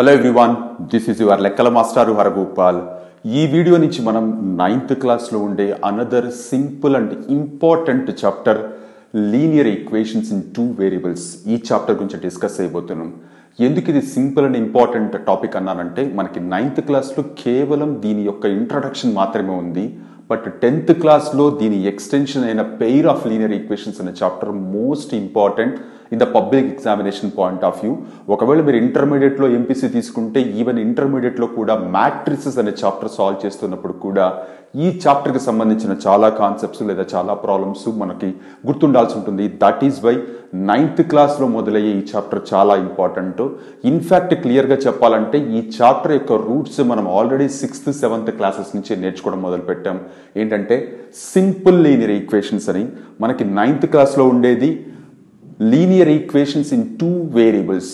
Hello everyone this is your లెక్కల మాస్టారు హరగోపాల్ ఈ వీడియో నుంచి మనం నైన్త్ క్లాస్లో ఉండే another simple and important chapter linear equations in two variables ఈ చాప్టర్ గురించి డిస్కస్ అయిపోతున్నాం ఎందుకు ఇది సింపుల్ అండ్ ఇంపార్టెంట్ టాపిక్ అన్నానంటే మనకి నైన్త్ క్లాస్లో కేవలం దీని యొక్క ఇంట్రడక్షన్ మాత్రమే ఉంది. బట్ టెన్త్ క్లాస్లో దీని ఎక్స్టెన్షన్ అయిన పెయిర్ ఆఫ్ లీనియర్ ఈక్వేషన్స్ అనే chapter most important in the public examination point of view ఒకవేళ మీరు ఇంటర్మీడియట్లో ఎంపీసీ తీసుకుంటే ఈవెన్ ఇంటర్మీడియట్లో కూడా మ్యాట్రిసెస్ అనే చాప్టర్ సాల్వ్ చేస్తున్నప్పుడు కూడా ఈ చాప్టర్కి సంబంధించిన చాలా కాన్సెప్ట్స్ లేదా చాలా ప్రాబ్లమ్స్ మనకి గుర్తుండాల్సి ఉంటుంది. దట్ ఈస్ వై నైన్త్ క్లాస్లో మొదలయ్యే ఈ చాప్టర్ చాలా ఇంపార్టెంట్ ఇన్ఫ్యాక్ట్ క్లియర్గా చెప్పాలంటే ఈ చాప్టర్ యొక్క రూట్స్ మనం ఆల్రెడీ సిక్స్త్ సెవెంత్ క్లాసెస్ నుంచి నేర్చుకోవడం మొదలుపెట్టాం. ఏంటంటే సింపుల్ లీనియర్ ఈక్వేషన్స్ అని మనకి నైన్త్ క్లాస్లో ఉండేది linear equations in two variables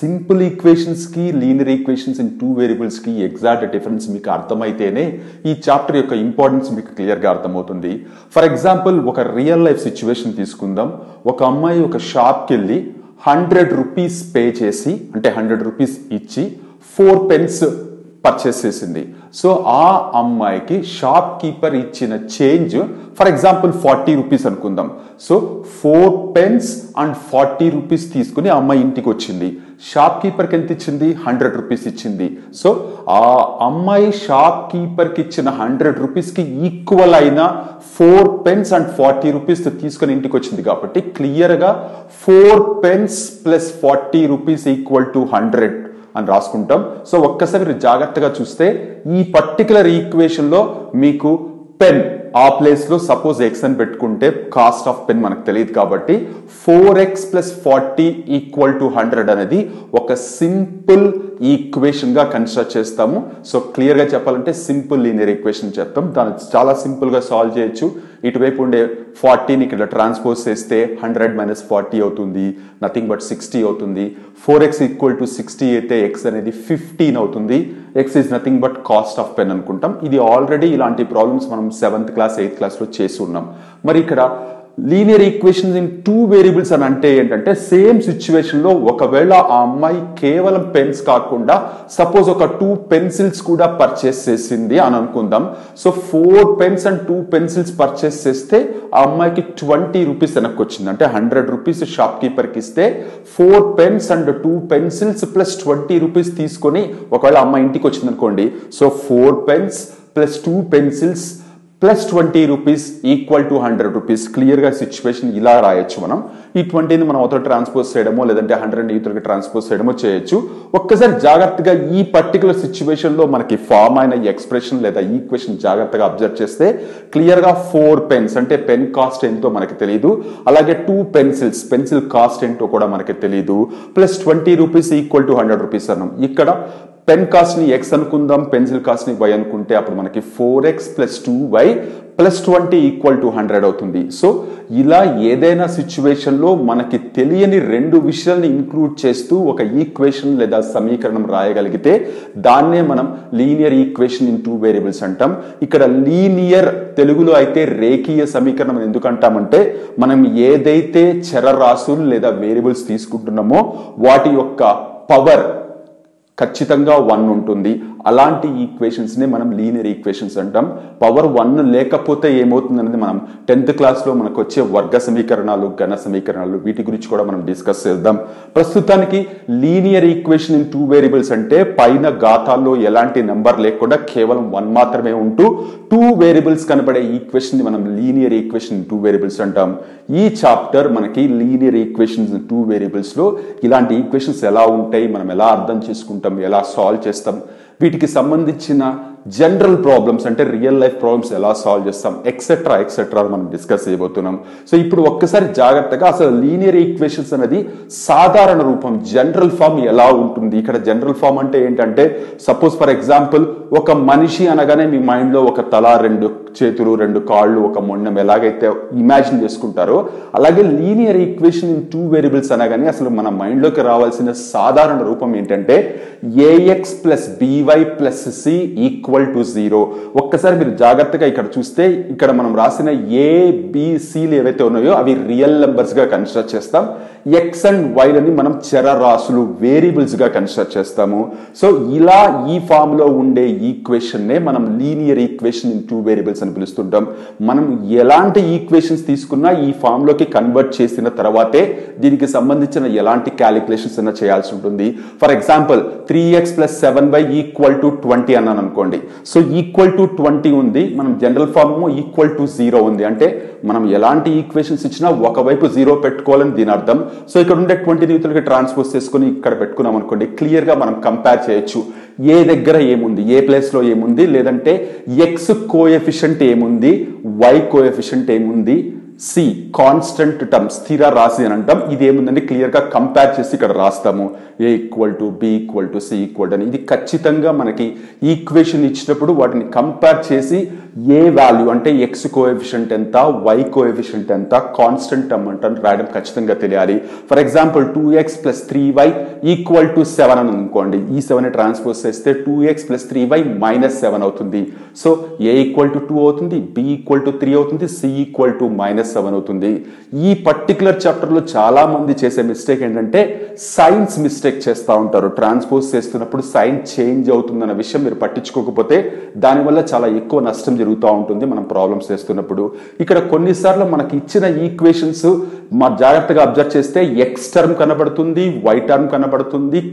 simple ఈక్వేషన్స్కి linear equations in two వేరియబుల్స్కి ఎగ్జాక్ట్ డిఫరెన్స్ మీకు అర్థమైతేనే ఈ చాప్టర్ యొక్క ఇంపార్టెన్స్ మీకు క్లియర్గా అర్థమవుతుంది. ఫర్ ఎగ్జాంపుల్ ఒక రియల్ లైఫ్ సిచ్యువేషన్ తీసుకుందాం. ఒక అమ్మాయి ఒక షాప్కి వెళ్ళి హండ్రెడ్ రూపీస్ పే చేసి అంటే హండ్రెడ్ రూపీస్ ఇచ్చి ఫోర్ పెన్స్ పర్చేస్ చేసింది. సో ఆ అమ్మాయికి షాప్ కీపర్ ఇచ్చిన change for example forty rupees అనుకుందాం. So four pens and forty rupees తీసుకుని అమ్మాయి ఇంటికి వచ్చింది. షాప్ కీపర్కి ఎంత ఇచ్చింది? హండ్రెడ్ రూపీస్ ఇచ్చింది. సో ఆ అమ్మాయి షాప్ కీపర్కి ఇచ్చిన హండ్రెడ్ రూపీస్కి ఈక్వల్ అయిన four pens and forty rupees తీసుకుని ఇంటికి వచ్చింది కాబట్టి క్లియర్గా four pens plus forty rupees equal to hundred అని రాసుకుంటాం. సో ఒక్కసారి మీరు జాగ్రత్తగా చూస్తే ఈ పర్టికులర్ ఈక్వేషన్లో మీకు పెన్ ఆ ప్లేస్లో సపోజ్ ఎక్స్ అని పెట్టుకుంటే కాస్ట్ ఆఫ్ పెన్ మనకు తెలియదు కాబట్టి four x plus forty equal to hundred అనేది ఒక సింపుల్ ఈక్వేషన్గా కన్స్ట్రక్ట్ చేస్తాము. సో క్లియర్గా చెప్పాలంటే సింపుల్ లీనియర్ ఈక్వేషన్ చెప్తాం. దాన్ని చాలా సింపుల్గా సాల్వ్ చేయొచ్చు. ఇటువైపు ఉండే ఫార్టీని ఇక్కడ ట్రాన్స్పోజ్ చేస్తే హండ్రెడ్ మైనస్ ఫార్టీ అవుతుంది. నథింగ్ బట్ సిక్స్టీ అవుతుంది. Four x equal to sixty అయితే ఎక్స్ అనేది ఫిఫ్టీన్ అవుతుంది. X is nothing but cost of pen అనుకుంటాం. ఇది ఆల్రెడీ ఇలాంటి ప్రాబ్లమ్స్ మనం సెవెంత్ క్లాస్ ఎయిత్ క్లాస్లో చేసి ఉన్నాం. మరి ఇక్కడ linear equations in two variables అని అంటే ఏంటంటే సేమ్ సిచ్యువేషన్లో ఒకవేళ ఆ అమ్మాయి కేవలం పెన్స్ కాకుండా సపోజ్ ఒక టూ పెన్సిల్స్ కూడా పర్చేస్ చేసింది అని అనుకుందాం. So four pens and two pencils purchase చేస్తే ఆ అమ్మాయికి ట్వంటీ రూపీస్ వెనక్కి వచ్చింది. అంటే హండ్రెడ్ రూపీస్ షాప్ కీపర్కి ఇస్తే four pens and two pencils plus twenty rupees తీసుకొని ఒకవేళ అమ్మాయి ఇంటికి వచ్చింది అనుకోండి so four pens plus two pencils plus twenty rupees equal to hundred rupees. క్లియర్గా సిచ్యువేషన్ ఇలా రాయొచ్చు మనం. ఈ ట్వంటీని మనం అవతల ట్రాన్స్పోజ్ చేయడమో లేదంటే హండ్రెడ్ ఇతరులకి ట్రాన్స్పోజ్ చేయడమో చేయొచ్చు. ఒక్కసారి జాగ్రత్తగా ఈ పర్టికులర్ సిచ్యువేషన్లో మనకి ఫామ్ అయిన ఎక్స్ప్రెషన్ లేదా ఈక్వేషన్ జాగ్రత్తగా అబ్జర్వ్ చేస్తే క్లియర్గా ఫోర్ పెన్స్ అంటే పెన్ కాస్ట్ ఏంటో మనకి తెలియదు అలాగే టూ పెన్సిల్స్ పెన్సిల్ కాస్ట్ ఏంటో కూడా మనకి తెలియదు plus twenty rupees equal to hundred rupees అన్నాం. ఇక్కడ పెన్ కాస్ట్ని ఎక్స్ అనుకుందాం పెన్సిల్ కాస్ట్ని వై అనుకుంటే అప్పుడు మనకి four x plus two y plus twenty equal to hundred అవుతుంది. సో ఇలా ఏదైనా సిచ్యువేషన్లో మనకి తెలియని రెండు విషయాల్ని ఇంక్లూడ్ చేస్తూ ఒక ఈక్వేషన్ లేదా సమీకరణం రాయగలిగితే దాన్నే మనం linear equation in two variables అంటాం. ఇక్కడ లీనియర్ తెలుగులో అయితే రేఖీయ సమీకరణం ఎందుకు అంటామంటే మనం ఏదైతే చరరాశులు లేదా వేరియబుల్స్ తీసుకుంటున్నామో వాటి యొక్క పవర్ ఖచ్చితంగా వన్ ఉంటుంది. అలాంటి ఈక్వేషన్స్ని మనం లీనియర్ ఈక్వేషన్స్ అంటాం. పవర్ వన్ లేకపోతే ఏమవుతుంది అనేది మనం టెన్త్ క్లాస్లో మనకు వచ్చే వర్గ సమీకరణాలు ఘన సమీకరణాలు వీటి గురించి కూడా మనం డిస్కస్ చేద్దాం. ప్రస్తుతానికి linear equation in two variables అంటే పైన గాథాల్లో ఎలాంటి నెంబర్ లేకుండా కేవలం వన్ మాత్రమే ఉంటూ టూ వేరియబుల్స్ కనబడే ఈక్వేషన్ని మనం లీనియర్ ఈక్వేషన్ టూ వేరియబుల్స్ అంటాం. ఈ చాప్టర్ మనకి లీనియర్ ఈక్వేషన్స్ టూ వేరియబుల్స్లో ఇలాంటి ఈక్వేషన్స్ ఎలా ఉంటాయి మనం ఎలా అర్థం చేసుకుంటాం ఎలా సాల్వ్ చేస్తాం? వీటికి సంబంధించిన జనరల్ ప్రాబ్లమ్స్ అంటే రియల్ లైఫ్ ప్రాబ్లమ్స్ ఎలా సాల్వ్ చేస్తాం ఎక్సెట్రా ఎక్సెట్రా మనం డిస్కస్ చేయబోతున్నాం. సో ఇప్పుడు ఒక్కసారి జాగ్రత్తగా అసలు లీనియర్ ఈక్వేషన్స్ అనేది సాధారణ రూపం జనరల్ ఫామ్ ఎలా ఉంటుంది? ఇక్కడ జనరల్ ఫామ్ అంటే ఏంటంటే సపోజ్ ఫర్ ఎగ్జాంపుల్ ఒక మనిషి అనగానే మీ మైండ్లో ఒక తల రెండు చేతులు రెండు కాళ్ళు ఒక మొండం ఎలాగైతే ఇమాజిన్ చేసుకుంటారో అలాగే linear equation in two variables అనగానే అసలు మన మైండ్లోకి రావాల్సిన సాధారణ రూపం ఏంటంటే a x plus b y plus c equal equal to zero ఒక్కసారి మీరు జాగ్రత్తగా ఇక్కడ చూస్తే ఇక్కడ మనం రాసిన ఏబిసిలు ఏవైతే ఉన్నాయో అవి రియల్ నెంబర్స్గా కన్స్ట్రక్ట్ చేస్తాం. ఎక్స్ అండ్ వైలని మనం చరరాశులు వేరియబుల్స్గా చేస్తాము. సో ఇలా ఈ ఫామ్లో ఉండే ఈక్వేషన్నే మనం linear equation in two variables అని పిలుస్తుంటాం. మనం ఎలాంటి ఈక్వేషన్స్ తీసుకున్నా ఈ ఫామ్లోకి కన్వర్ట్ చేసిన తర్వాతే దీనికి సంబంధించిన ఎలాంటి క్యాలిక్యులేషన్స్ అయినా చేయాల్సి ఉంటుంది. For example three x plus seven y equal to twenty అన్నాను అనుకోండి. సో ఈక్వల్ టు ట్వంటీ ఉంది. మనం general form equal to zero ఉంది. అంటే మనం ఎలాంటి ఈక్వేషన్స్ ఇచ్చినా ఒకవైపు జీరో పెట్టుకోవాలని దీని అర్థం. సో ఇక్కడ ఉండే ట్వంటీ నిమితులకి ట్రాన్స్పోజ్ చేసుకుని ఇక్కడ పెట్టుకున్నాం అనుకోండి క్లియర్గా మనం కంపేర్ చేయొచ్చు. ఏ దగ్గర ఏముంది? ఏ ప్లేస్లో ఏముంది? లేదంటే ఎక్స్ కోఎఫిషియంట్ ఏముంది? వై కోఎఫిషియంట్ ఏముంది? సి కాన్స్టెంట్ టర్మ్ స్థిర రాశి అని అంటాం. ఇది ఏముందంటే క్లియర్గా కంపేర్ చేసి ఇక్కడ రాస్తాము. A equal to b equal to c equal అని. ఇది ఖచ్చితంగా మనకి ఈక్వేషన్ ఇచ్చినప్పుడు వాటిని కంపేర్ చేసి ఏ వాల్యూ అంటే ఎక్స్ కోఎఫిషియంట్ ఎంత వై కోఎఫిషియంట్ ఎంత కాన్స్టెంట్ టర్మ్ అంటే రాయడం ఖచ్చితంగా తెలియాలి. For example two x plus three y equal to seven అని అనుకోండి. ఈ సెవెన్ ట్రాన్స్పోజ్ చేస్తే two x plus three y minus seven అవుతుంది. So a equal to two అవుతుంది బి ఈక్వల్ టు త్రీ అవుతుంది c equal to minus seven అవుతుంది. ఈ particular చాప్టర్లో చాలా మంది చేసే మిస్టేక్ ఏంటంటే సైన్స్ మిస్టేక్ చేస్తూ ఉంటారు. ట్రాన్స్పోజ్ చేస్తున్నప్పుడు సైన్ చేంజ్ అవుతుందన్న విషయం మీరు పట్టించుకోకపోతే దానివల్ల చాలా ఎక్కువ నష్టం జరుగుతూ ఉంటుంది మనం ప్రాబ్లమ్స్ చేస్తున్నప్పుడు. ఇక్కడ కొన్నిసార్లు మనకి ఇచ్చిన ఈక్వేషన్స్ మా జాగ్రత్తగా అబ్జర్వ్ చేస్తే ఎక్స్ టర్మ్ కనబడుతుంది వై టర్మ్ కనబడుతుంది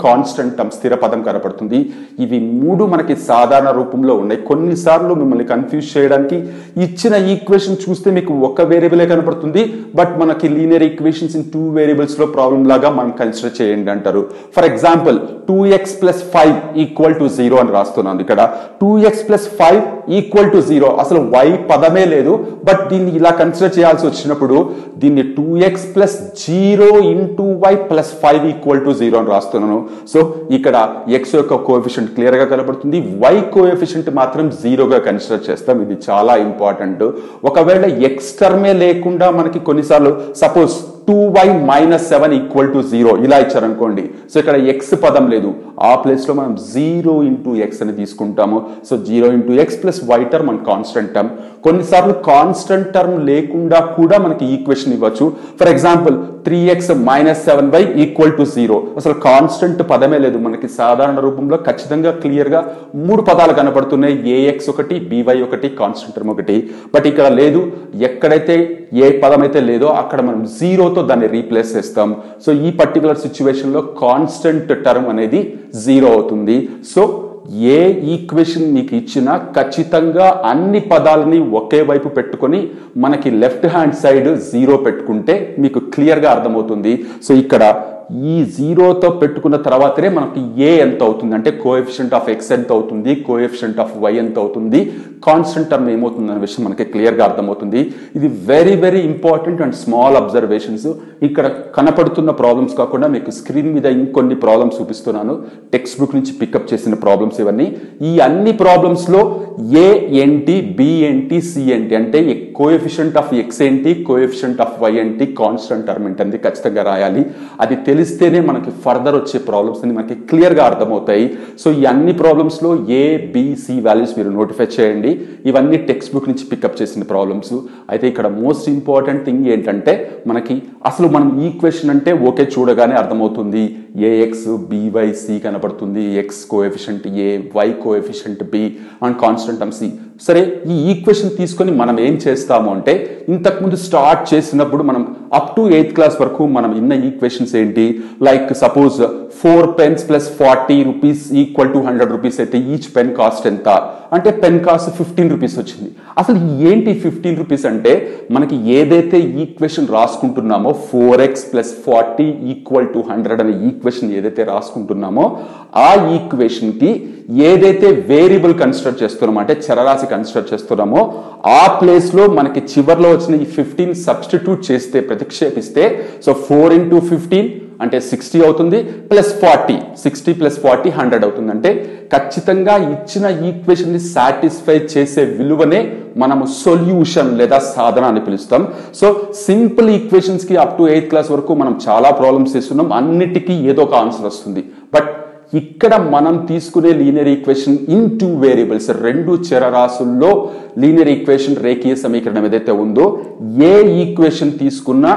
కాన్స్టెంట్ టర్మ్ స్థిర పదం కనబడుతుంది. ఇవి మూడు మనకి సాధారణ రూపంలో ఉన్నాయి. కొన్నిసార్లు మిమ్మల్ని కన్ఫ్యూజ్ చేయడానికి ఇచ్చిన ఈక్వేషన్ చూస్తే మీకు ఒక వేరియబులే కనబడుతుంది బట్ మనకి లీనియర్ ఈక్వేషన్స్ ఇన్ టూ వేరియబుల్స్లో ప్రాబ్లం లాగా మనం కన్సిడర్ చేయండి అంటారు. For example two x plus five equal to zero అని రాస్తున్నాను ఇక్కడ. Two x plus five equal to zero అసలు వై పదమే లేదు బట్ దీన్ని ఇలా కన్సిడర్ చేయాల్సి వచ్చినప్పుడు దీన్ని two x plus zero into y plus five equal to zero అని రాస్తున్నాను. సో ఇక్కడ ఎక్స్ యొక్క కోఎఫిషియంట్ క్లియర్గా కనబడుతుంది. వై కోఎఫిషియంట్ మాత్రం జీరోగా కన్సిడర్ చేస్తాం. ఇది చాలా ఇంపార్టెంట్ ఒకవేళ ఎక్స్ టర్మే లేకుండా మనకి కొన్నిసార్లు suppose two y minus seven equal to zero ఇలా ఇచ్చారనుకోండి సో ఇక్కడ ఎక్స్ పదం లేదు. ఆ ప్లేస్లో మనం జీరో ఇంటూ ఎక్స్ అని తీసుకుంటాము. So zero into x plus y term మన కాన్స్టెంట్ టర్మ్ కొన్నిసార్లు కాన్స్టెంట్ టర్మ్ లేకుండా కూడా మనకి ఈక్వేషన్ ఇవ్వచ్చు. For example three x minus seven y equal to zero అసలు కాన్స్టెంట్ పదమే లేదు మనకి. సాధారణ రూపంలో ఖచ్చితంగా క్లియర్గా మూడు పదాలు కనబడుతున్నాయి ఏఎక్స్ ఒకటి బీవై ఒకటి కాన్స్టెంట్ టర్మ్ ఒకటి. బట్ ఇక్కడ లేదు. ఎక్కడైతే ఏ పదం అయితే లేదో అక్కడ మనం జీరోతో దాన్ని రీప్లేస్ చేస్తాం. సో ఈ పర్టికులర్ సిచ్యువేషన్లో కాన్స్టెంట్ టర్మ్ అనేది జీరో అవుతుంది. సో ఏ ఈక్వేషన్ మీకు ఇచ్చినా ఖచ్చితంగా అన్ని పదాలని ఒకే వైపు పెట్టుకొని మనకి లెఫ్ట్ హ్యాండ్ సైడ్ జీరో పెట్టుకుంటే మీకు క్లియర్గా అర్థమవుతుంది. సో ఇక్కడ ఈ జీరోతో పెట్టుకున్న తర్వాతనే మనకి ఏ ఎంత అవుతుంది? అంటే కోఎఫిషియంట్ ఆఫ్ ఎక్స్ ఎంత అవుతుంది? కోఎఫిషియంట్ ఆఫ్ వై ఎంత అవుతుంది? కాన్స్టెంట్ టర్మ్ ఏమవుతుంది అనే విషయం మనకి క్లియర్గా అర్థమవుతుంది. ఇది very very important and small observations ఇక్కడ కనపడుతున్న ప్రాబ్లమ్స్ కాకుండా మీకు స్క్రీన్ మీద ఇంకొన్ని ప్రాబ్లమ్స్ చూపిస్తున్నాను. టెక్స్ట్ బుక్ నుంచి పికప్ చేసిన ప్రాబ్లమ్స్ ఇవన్నీ. ఈ అన్ని ప్రాబ్లమ్స్లో లో ఏ ఏంటి అంటే కోఎఫిషియంట్ ఆఫ్ ఎక్స్ ఏంటి కోఎఫిషియంట్ ఆఫ్ వై ఏంటి కాన్స్టెంట్ టర్మ్ ఏంటి ఖచ్చితంగా రాయాలి. అది తెలిస్తేనే మనకి ఫర్దర్ వచ్చే ప్రాబ్లమ్స్ అని మనకి క్లియర్గా అర్థమవుతాయి. సో ఈ అన్ని ప్రాబ్లమ్స్లో ఏ బిసి వాల్యూస్ మీరు నోటిఫై చేయండి. ఇవన్నీ టెక్స్ట్ బుక్ నుంచి పికప్ చేసిన ప్రాబ్లమ్స్ అయితే ఇక్కడ మోస్ట్ ఇంపార్టెంట్ థింగ్ ఏంటంటే మనకి అసలు మనం ఈక్వేషన్ అంటే ఓకే చూడగానే అర్థమవుతుంది. A x b y c కనబడుతుంది x coefficient a y coefficient b and constant term c సరే ఈ ఈక్వేషన్ తీసుకొని మనం ఏం చేస్తాము అంటే ఇంతకుముందు స్టార్ట్ చేసినప్పుడు మనం అప్ టు ఎయిత్ క్లాస్ వరకు మనం ఇన్న ఈక్వేషన్స్ ఏంటి? Like suppose four pens plus forty rupees equal to hundred rupees అయితే ఈచ్ పెన్ కాస్ట్ ఎంత? అంటే పెన్ కాస్ట్ ఫిఫ్టీన్ రూపీస్ వచ్చింది. అసలు ఏంటి ఫిఫ్టీన్ రూపీస్ అంటే మనకి ఏదైతే equation రాసుకుంటున్నామో four x plus forty equal to hundred అనే ఈక్వేషన్ ఏదైతే రాసుకుంటున్నామో ఆ ఈక్వేషన్కి ఏదైతే వేరియబుల్ కన్స్ట్రక్ట్ చేస్తున్నామో అంటే చరరాశి కన్స్ట్రక్ట్ చేస్తున్నామో ఆ ప్లేస్లో మనకి చివర్లో వచ్చిన ఈ ఫిఫ్టీన్ సబ్స్టిట్యూట్ చేస్తే ప్రతిక్షేపిస్తే సో ఫోర్ ఇంటూ ఫిఫ్టీన్ అంటే సిక్స్టీ అవుతుంది plus forty sixty plus forty hundred అవుతుంది. అంటే ఖచ్చితంగా ఇచ్చిన ఈక్వేషన్ని సాటిస్ఫై చేసే విలువనే మనము సొల్యూషన్ లేదా సాధన అని పిలుస్తాం. సో సింపుల్ ఈక్వేషన్స్కి అప్ టు ఎయిత్ క్లాస్ వరకు మనం చాలా ప్రాబ్లమ్స్ చేస్తున్నాం. అన్నిటికీ ఏదో ఒక ఆన్సర్ వస్తుంది. బట్ ఇక్కడ మనం తీసుకునే linear equation in two variables రెండు చరరాశుల్లో లీనియర్ ఈక్వేషన్ రేఖీయ సమీకరణం ఏదైతే ఉందో ఏ ఈక్వేషన్ తీసుకున్నా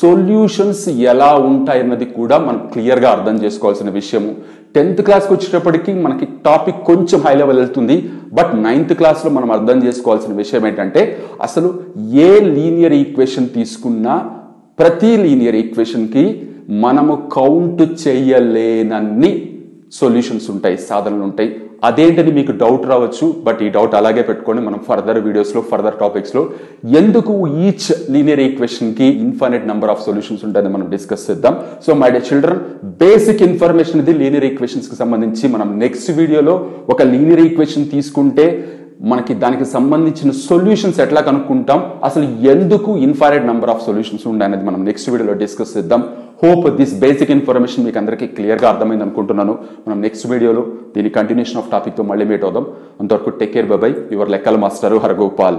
సొల్యూషన్స్ ఎలా ఉంటాయన్నది కూడా మనం క్లియర్గా అర్థం చేసుకోవాల్సిన విషయము. టెన్త్ క్లాస్కి వచ్చేటప్పటికి మనకి టాపిక్ కొంచెం హై లెవెల్ వెళ్తుంది బట్ నైన్త్ క్లాస్లో మనం అర్థం చేసుకోవాల్సిన విషయం ఏంటంటే అసలు ఏ లీనియర్ ఈక్వేషన్ తీసుకున్నా ప్రతి లీనియర్ ఈక్వేషన్కి మనము కౌంట్ చేయలేనన్ని సొల్యూషన్స్ ఉంటాయి సాధనలు ఉంటాయి. అదేంటని మీకు డౌట్ రావచ్చు బట్ ఈ డౌట్ అలాగే పెట్టుకోండి. మనం ఫర్దర్ వీడియోస్లో ఫర్దర్ టాపిక్స్లో ఎందుకు ఈచ్ లీనియర్ ఈక్వేషన్కి ఇన్ఫైనైట్ నెంబర్ ఆఫ్ సొల్యూషన్స్ ఉంటాయని మనం డిస్కస్ చేద్దాం. So my dear children basic information ఇది లీనియర్ ఈక్వేషన్స్కి సంబంధించి. మనం నెక్స్ట్ వీడియోలో ఒక లీనియర్ ఈక్వేషన్ తీసుకుంటే మనకి దానికి సంబంధించిన సొల్యూషన్స్ ఎట్లా కనుక్కుంటాం? అసలు ఎందుకు ఇన్ఫైనైట్ నెంబర్ ఆఫ్ సొల్యూషన్స్ అనేది మనం నెక్స్ట్ వీడియోలో డిస్కస్ చేద్దాం. హోప్ దిస్ బేసిక్ ఇన్ఫర్మేషన్ మీకు అందరికీ క్లియర్గా అర్థమైంది అనుకుంటున్నాను. మనం నెక్స్ట్ వీడియోలో దీని కంటిన్యూషన్ ఆఫ్ టాపిక్తో మళ్ళీ మీట్ అవుదాం. అంతవరకు టేక్ కేర్ బై యువర్ లెక్కల మాస్టర్ హరగోపాల్.